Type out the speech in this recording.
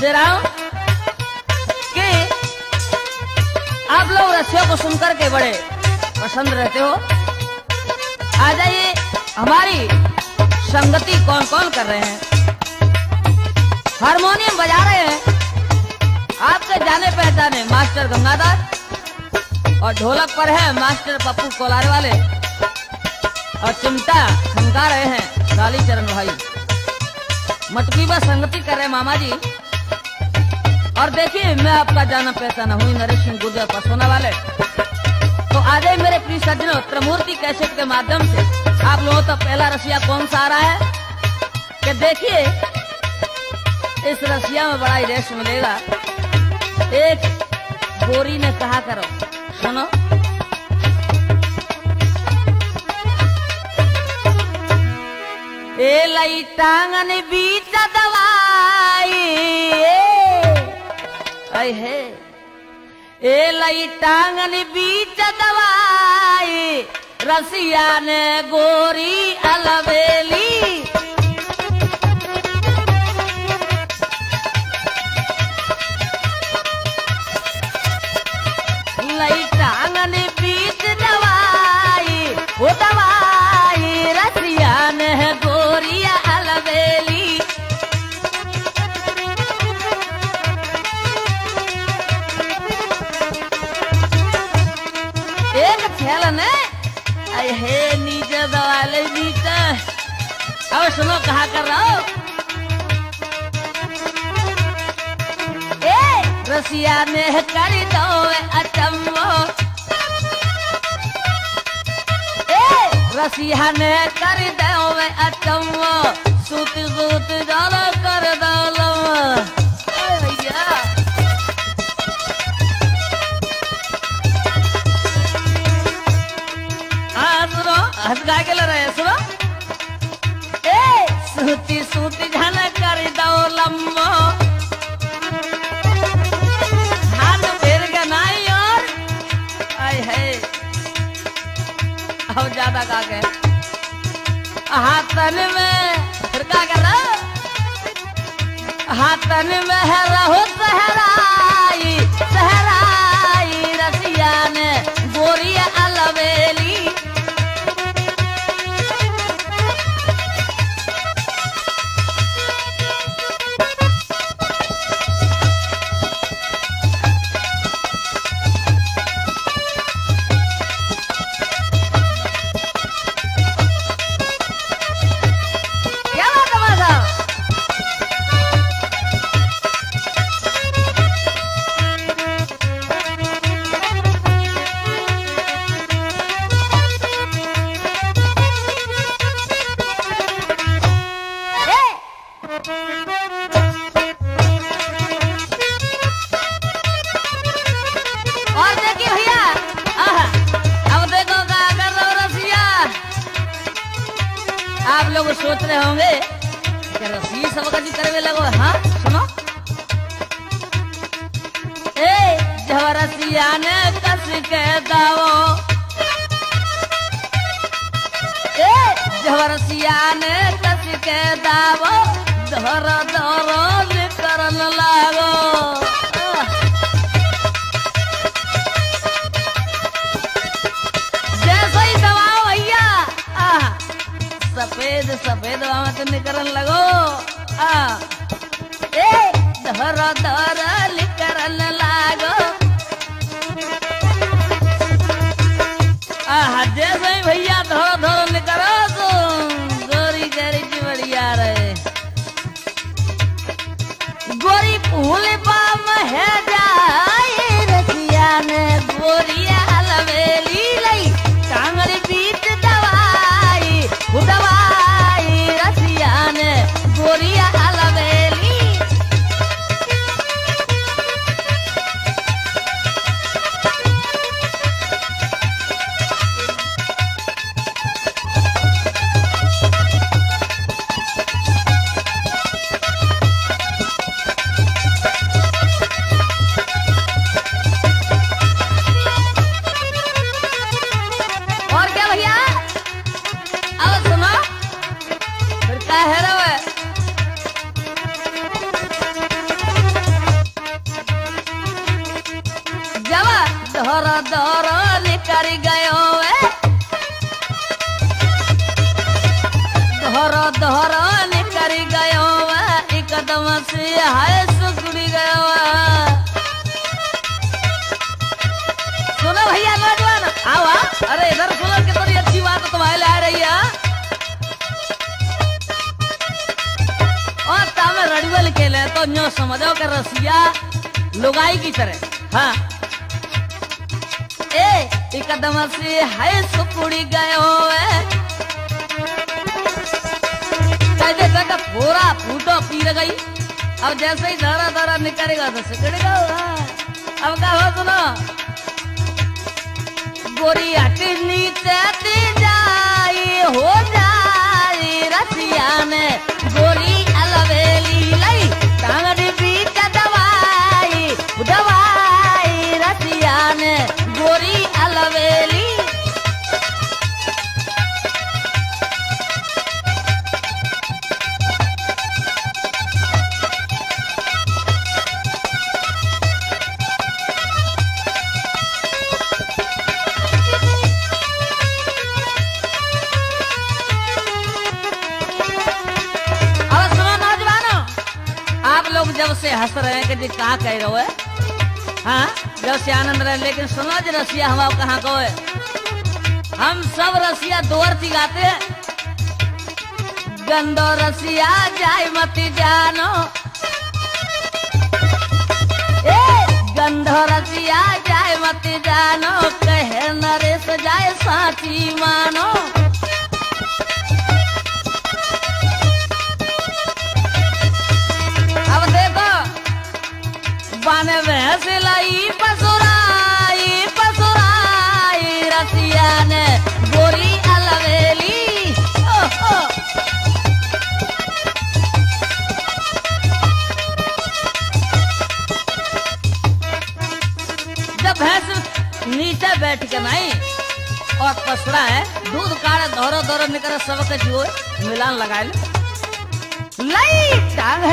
हूँ कि? आप लोग रस्सियों को सुनकर के बड़े पसंद रहते हो। आ जाइए, हमारी संगति कौन कौन कर रहे हैं? हारमोनियम बजा रहे हैं। आपके जाने पहचाने मास्टर गंगाधर और ढोलक पर है मास्टर पप्पू कोलार वाले। और चिमटा खनका रहे हैं, कालीचरण भाई। मटकी बस संगति कर रहे मामा जी। और देखिए, मैं आपका जाना पहचाना हूँ नरेश सिंह गुर्जर का सोना वाले। तो आ जाए मेरे प्रिय सज्जनों, त्रिमूर्ति कैसेट के माध्यम से। आप लोगों का पहला रसिया कौन सा आ रहा है? कि देखिए, इस रसिया में बड़ा ही रेस मिलेगा। एक गोरी ने कहा करो, सुनो। ए लई टांगन बीच दवाई ऐ है। ए लई टांगन बीच दवाई रसिया ने गोरी अलवेली लई टांगन छेल ने अरे हे नीचे दवाले नीचे अब सुनो कहा कर रहा हो ए रसिया ने कर दो अचम्बो रसिया ने कर दो अचम्बो सूत सूत जालो कर दो सुनो हंस गा के रहे सुनो। ए, सूती सूती झन कर दो लम्बो। हाथ फेर के नाई और। आय है। अब ज़्यादा के हाथन में फिर का कर हाथन में रहो सहराई सहराई। आप लोग सोच रहे होंगे कि सब जी करवे लगो हाँ? सुनो। ए रसिया ने कस के दावो। ए रसिया ने कस के दावो। धर धर। सफ़ेद सफ़ेद में तो निकलन लगो आ ए धर धर निकरन हाय सुनो भैया, नौजवान अच्छी बात रही है और तामे रड़ुअल के ले तो न्यो समझो कि रसिया लुगाई की तरह हाँ। ए से है सुकुड़ी गयो है पूरा फूटो पीर गई। अब जैसे ही धरा धरा निकलेगा तो सिकड़ेगा अब क्या हो, सुनो। गोरी हटी नीचे जाई, हो जाई जब से हंस रहे कि जी कहाँ कह रहे हो, है? जब से आनंद रहे लेकिन सुनो जी, रसिया हम कहाँ को है? हम सब रसिया दो अर्थी गाते हैं। गंदो रसिया, जाय मती जानो। ए, गंधो रसिया, जाय मती जानो। कहे नरेश, जाय साची मानो। बाने भैंस लाई पसुराई पसुराई रसिया ने गोरी अलवेली। जब भैंस नीचे बैठ के नहीं और पसरा है, दूध काढ़े धोरो धोरो निकल सबके जुए मिलान लगाए लई टांगल